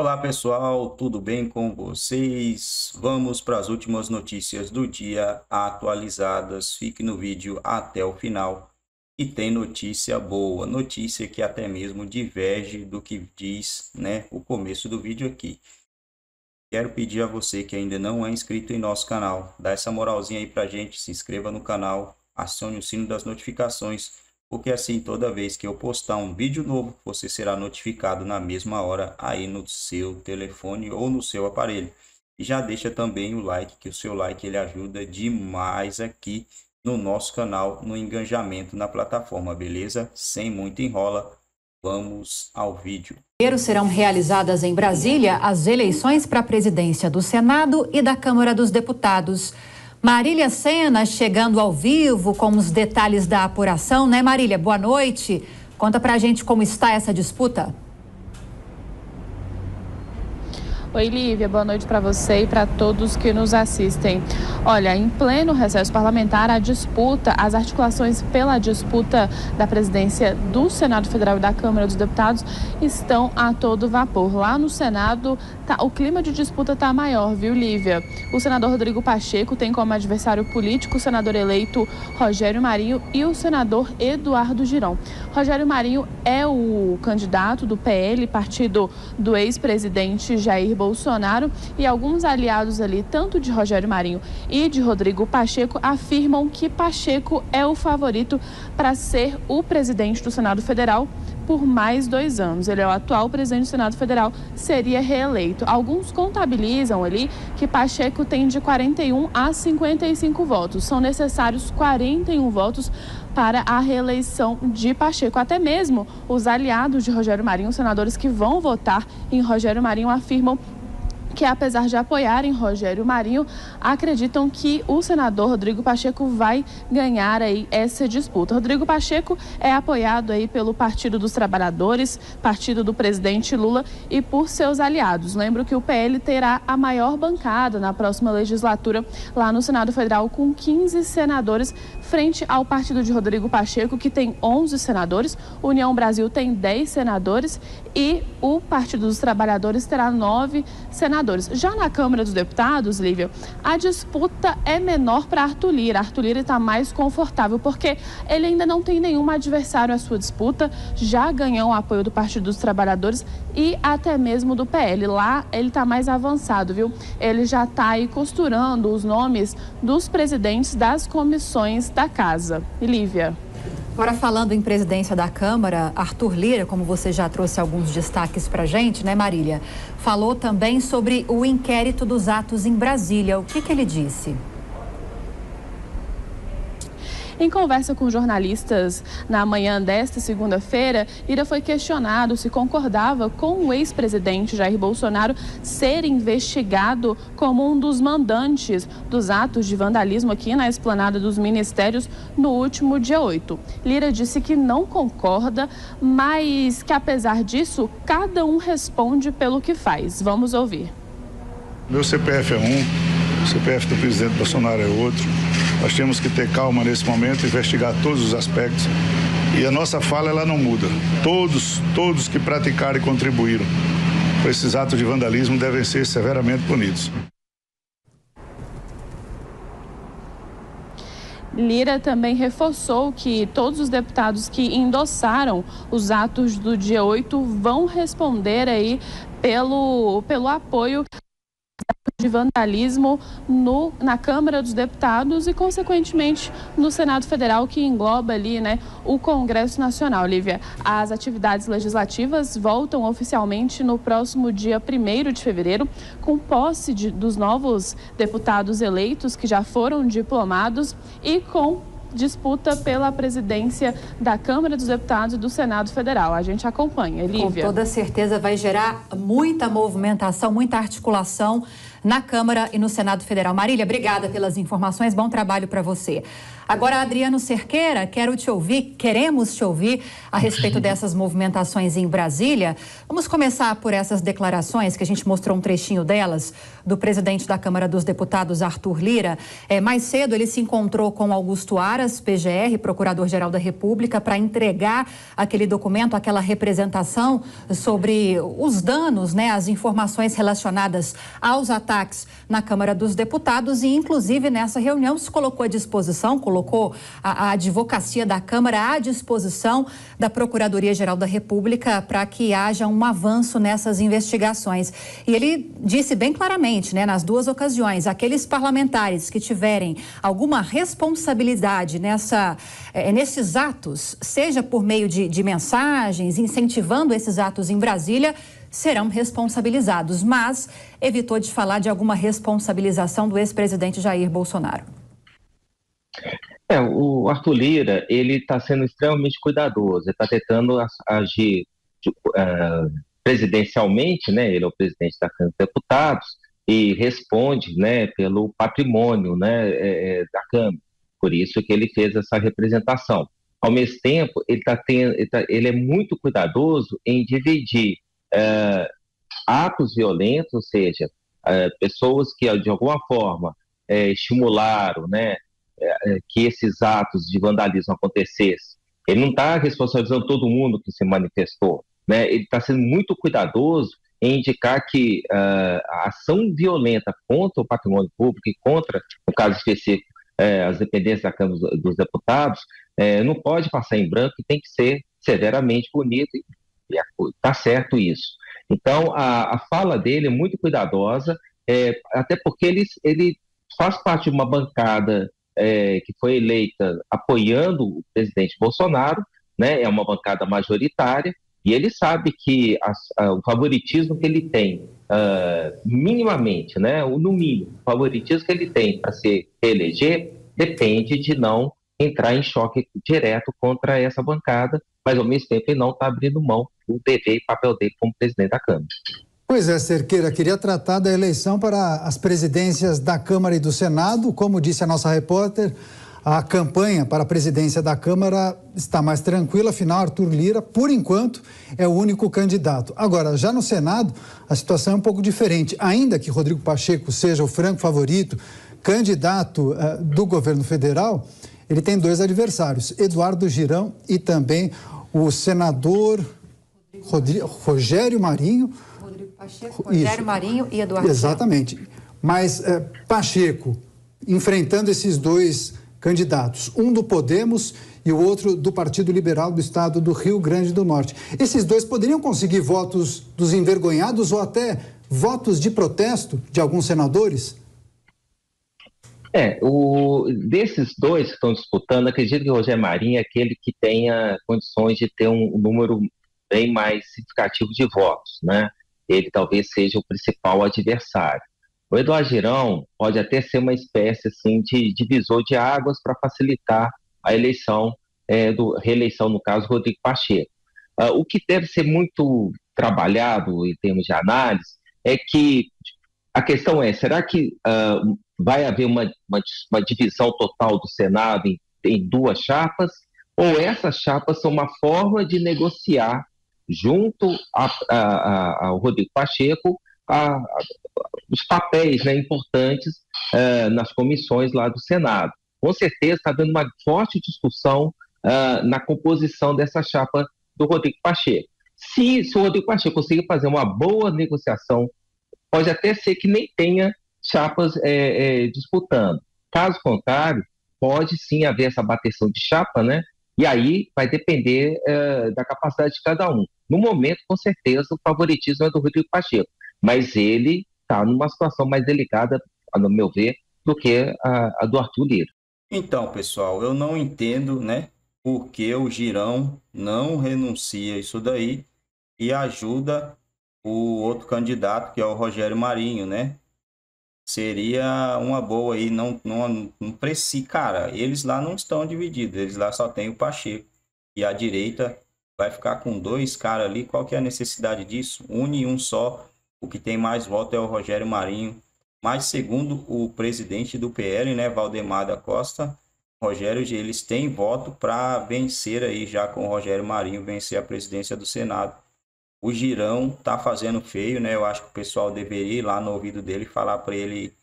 Olá pessoal, tudo bem com vocês? Vamos para as últimas notícias do dia atualizadas. Fique no vídeo até o final. E tem notícia boa, notícia que até mesmo diverge do que diz né, o começo do vídeo aqui. Quero pedir a você que ainda não é inscrito em nosso canal, dá essa moralzinha aí pra gente, se inscreva no canal, acione o sino das notificações porque assim toda vez que eu postar um vídeo novo, você será notificado na mesma hora aí no seu telefone ou no seu aparelho. E já deixa também o like, que o seu like ele ajuda demais aqui no nosso canal, no engajamento na plataforma, beleza? Sem muito enrola, vamos ao vídeo. Serão realizadas em Brasília as eleições para a presidência do Senado e da Câmara dos Deputados. Marília Sena chegando ao vivo com os detalhes da apuração, né, Marília? Boa noite. Conta pra gente como está essa disputa. Oi, Lívia, boa noite para você e para todos que nos assistem. Olha, em pleno recesso parlamentar, a disputa, as articulações pela disputa da presidência do Senado Federal e da Câmara dos Deputados estão a todo vapor. Lá no Senado, tá, o clima de disputa está maior, viu, Lívia? O senador Rodrigo Pacheco tem como adversário político o senador eleito Rogério Marinho e o senador Eduardo Girão. Rogério Marinho é o candidato do PL, partido do ex-presidente Jair Bolsonaro e alguns aliados ali, tanto de Rogério Marinho e de Rodrigo Pacheco, afirmam que Pacheco é o favorito para ser o presidente do Senado Federal por mais dois anos. Ele é o atual presidente do Senado Federal, seria reeleito. Alguns contabilizam ali que Pacheco tem de 41 a 55 votos. São necessários 41 votos para a reeleição de Pacheco. Até mesmo os aliados de Rogério Marinho, senadores que vão votar em Rogério Marinho, afirmam que apesar de apoiarem Rogério Marinho, acreditam que o senador Rodrigo Pacheco vai ganhar aí essa disputa. Rodrigo Pacheco é apoiado aí pelo Partido dos Trabalhadores, partido do presidente Lula e por seus aliados. Lembro que o PL terá a maior bancada na próxima legislatura lá no Senado Federal com 15 senadores frente ao partido de Rodrigo Pacheco que tem 11 senadores, União Brasil tem 10 senadores e o Partido dos Trabalhadores terá 9 senadores senadores. Já na Câmara dos Deputados, Lívia, a disputa é menor para Arthur Lira. Arthur Lira está mais confortável porque ele ainda não tem nenhum adversário à sua disputa, já ganhou o apoio do Partido dos Trabalhadores e até mesmo do PL. Lá ele está mais avançado, viu? Ele já está aí costurando os nomes dos presidentes das comissões da casa. Lívia. Agora, falando em presidência da Câmara, Arthur Lira, como você já trouxe alguns destaques para gente, né, Marília? Falou também sobre o inquérito dos atos em Brasília. O que, que ele disse? Em conversa com jornalistas na manhã desta segunda-feira, Ira foi questionado se concordava com o ex-presidente Jair Bolsonaro ser investigado como um dos mandantes dos atos de vandalismo aqui na esplanada dos ministérios no último dia 8. Lira disse que não concorda, mas que apesar disso, cada um responde pelo que faz. Vamos ouvir. Meu CPF é um, o CPF do presidente Bolsonaro é outro. Nós temos que ter calma nesse momento, investigar todos os aspectos. E a nossa fala ela não muda. Todos, todos que praticaram e contribuíram com esses atos de vandalismo devem ser severamente punidos. Lira também reforçou que todos os deputados que endossaram os atos do dia 8 vão responder aí pelo, pelo apoio de vandalismo no, na Câmara dos Deputados e, consequentemente, no Senado Federal, que engloba ali né, o Congresso Nacional. Lívia, as atividades legislativas voltam oficialmente no próximo dia 1 de fevereiro, com posse de, dos novos deputados eleitos que já foram diplomados e com disputa pela presidência da Câmara dos Deputados e do Senado Federal. A gente acompanha, Lívia. Com toda certeza vai gerar muita movimentação, muita articulação na Câmara e no Senado Federal. Marília, obrigada pelas informações, bom trabalho para você. Agora, Adriano Cerqueira, quero te ouvir, queremos te ouvir a respeito dessas movimentações em Brasília. Vamos começar por essas declarações, que a gente mostrou um trechinho delas, do presidente da Câmara dos Deputados, Arthur Lira. É, mais cedo, ele se encontrou com Augusto Aras, PGR, Procurador-Geral da República, para entregar aquele documento, aquela representação sobre os danos, né, as informações relacionadas aos ataques na Câmara dos Deputados e, inclusive, nessa reunião se colocou à disposição, colocou colocou a, a advocacia da Câmara à disposição da Procuradoria-Geral da República para que haja um avanço nessas investigações. E ele disse bem claramente, né, nas duas ocasiões, aqueles parlamentares que tiverem alguma responsabilidade nessa, é, nesses atos, seja por meio de, de mensagens, incentivando esses atos em Brasília, serão responsabilizados, mas evitou de falar de alguma responsabilização do ex-presidente Jair Bolsonaro. É, o Arthur Lira, ele está sendo extremamente cuidadoso, ele está tentando agir uh, presidencialmente, né, ele é o presidente da Câmara dos Deputados, e responde, né, pelo patrimônio, né, é, é, da Câmara, por isso que ele fez essa representação. Ao mesmo tempo, ele, tá tendo, ele, tá, ele é muito cuidadoso em dividir uh, atos violentos, ou seja, uh, pessoas que de alguma forma estimularam, né, é, que esses atos de vandalismo acontecessem. Ele não está responsabilizando todo mundo que se manifestou, né? Ele está sendo muito cuidadoso em indicar que uh, a ação violenta contra o patrimônio público e contra, no caso específico, uh, as dependências da Câmara dos Deputados, uh, não pode passar em branco e tem que ser severamente punido. E está certo isso. Então, a, a, fala dele é muito cuidadosa, é, até porque ele, ele faz parte de uma bancada é, que foi eleita apoiando o presidente Bolsonaro, né, é uma bancada majoritária, e ele sabe que as, a, o favoritismo que ele tem, uh, minimamente, né, o, no mínimo, o favoritismo que ele tem para se eleger, depende de não entrar em choque direto contra essa bancada, mas ao mesmo tempo ele não está abrindo mão do dever e papel dele como presidente da Câmara. Pois é, Cerqueira, queria tratar da eleição para as presidências da Câmara e do Senado. Como disse a nossa repórter, a campanha para a presidência da Câmara está mais tranquila, afinal, Arthur Lira, por enquanto, é o único candidato. Agora, já no Senado, a situação é um pouco diferente. Ainda que Rodrigo Pacheco seja o franco favorito, candidato uh, do governo federal, ele tem dois adversários, Eduardo Girão e também o senador Rodrigo, Rogério Marinho Pacheco, Rogério Isso. Marinho e Eduardo Exatamente. Mas é, Pacheco, enfrentando esses dois candidatos, um do Podemos e o outro do Partido Liberal do Estado do Rio Grande do Norte. Esses dois poderiam conseguir votos dos envergonhados ou até votos de protesto de alguns senadores? É, o, desses dois que estão disputando, acredito que o Rogério Marinho é aquele que tenha condições de ter um, número bem mais significativo de votos, né? ele talvez seja o principal adversário. O Eduardo Girão pode até ser uma espécie assim de divisor de águas para facilitar a eleição, é, do, reeleição, no caso, Rodrigo Pacheco. Uh, o que deve ser muito trabalhado em termos de análise é que a questão é, será que uh, vai haver uma, uma, uma, divisão total do Senado em, em duas chapas? Ou essas chapas são uma forma de negociar junto a, a, a, ao Rodrigo Pacheco, os papéis né, importantes uh, nas comissões lá do Senado. Com certeza está dando uma forte discussão uh, na composição dessa chapa do Rodrigo Pacheco. Se, se o Rodrigo Pacheco conseguir fazer uma boa negociação, pode até ser que nem tenha chapas é, é, disputando. Caso contrário, pode sim haver essa bateção de chapa, né? E aí vai depender uh, da capacidade de cada um. No momento, com certeza, o favoritismo é do Rodrigo Pacheco, mas ele está numa situação mais delicada, no meu ver, do que a, a do Arthur Lira. Então, pessoal, eu não entendo, né, por que o Girão não renuncia isso daí e ajuda o outro candidato, que é o Rogério Marinho, né? Seria uma boa aí, não, não, não precisa, cara, eles lá não estão divididos, eles lá só tem o Pacheco, e a direita vai ficar com dois caras ali, qual que é a necessidade disso? Une um só, o que tem mais voto é o Rogério Marinho, Mas segundo o presidente do PL, né, Valdemar da Costa, Rogério, eles têm voto para vencer aí já com o Rogério Marinho vencer a presidência do Senado. O Girão tá fazendo feio, né? Eu acho que o pessoal deveria ir lá no ouvido dele falar para ele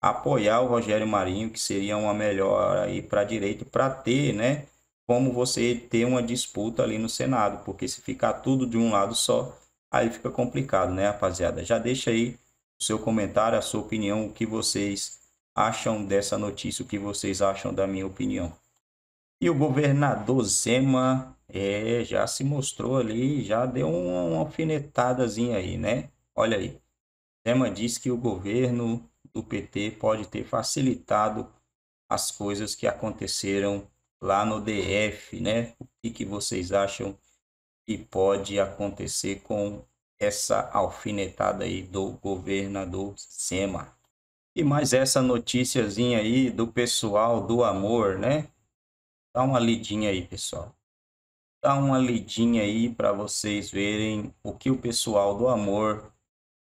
apoiar o Rogério Marinho, que seria uma melhor aí para direito para ter, né? Como você ter uma disputa ali no Senado, porque se ficar tudo de um lado só, aí fica complicado, né, rapaziada? Já deixa aí o seu comentário, a sua opinião, o que vocês acham dessa notícia, o que vocês acham da minha opinião. E o governador Zema é, já se mostrou ali, já deu uma, uma alfinetadazinha aí, né? Olha aí. Zema diz que o governo do PT pode ter facilitado as coisas que aconteceram lá no DF, né? O que, que vocês acham que pode acontecer com essa alfinetada aí do governador Sema. E mais essa noticiazinha aí do pessoal do amor, né? Dá uma lidinha aí, pessoal. Dá uma lidinha aí para vocês verem o que o pessoal do amor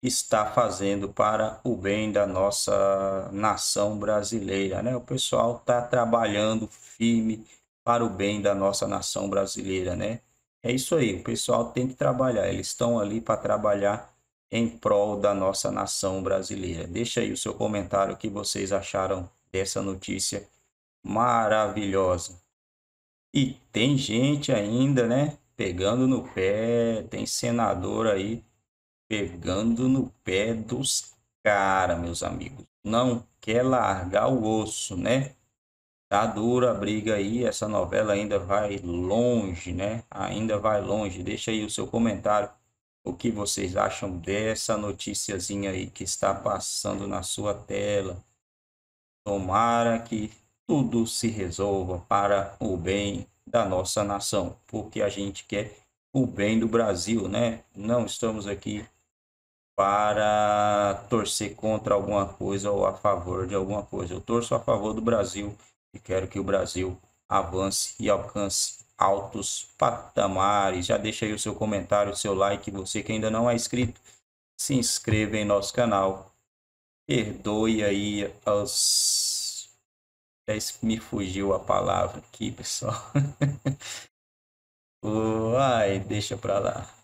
está fazendo para o bem da nossa nação brasileira, né? O pessoal está trabalhando firme para o bem da nossa nação brasileira, né? É isso aí, o pessoal tem que trabalhar, eles estão ali para trabalhar em prol da nossa nação brasileira. Deixa aí o seu comentário o que vocês acharam dessa notícia maravilhosa. E tem gente ainda, né, pegando no pé, tem senador aí pegando no pé dos caras, meus amigos. Não quer largar o osso, né? Tá dura a briga aí, essa novela ainda vai longe, né? Ainda vai longe. Deixa aí o seu comentário. O que vocês acham dessa noticiazinha aí que está passando na sua tela? Tomara que tudo se resolva para o bem da nossa nação, porque a gente quer o bem do Brasil, né? Não estamos aqui para torcer contra alguma coisa ou a favor de alguma coisa. Eu torço a favor do Brasil e quero que o Brasil avance e alcance altos patamares. Já deixa aí o seu comentário, o seu like. Você que ainda não é inscrito, se inscreva em nosso canal. Perdoe aí as. Me fugiu a palavra aqui, pessoal. Ai, deixa pra lá.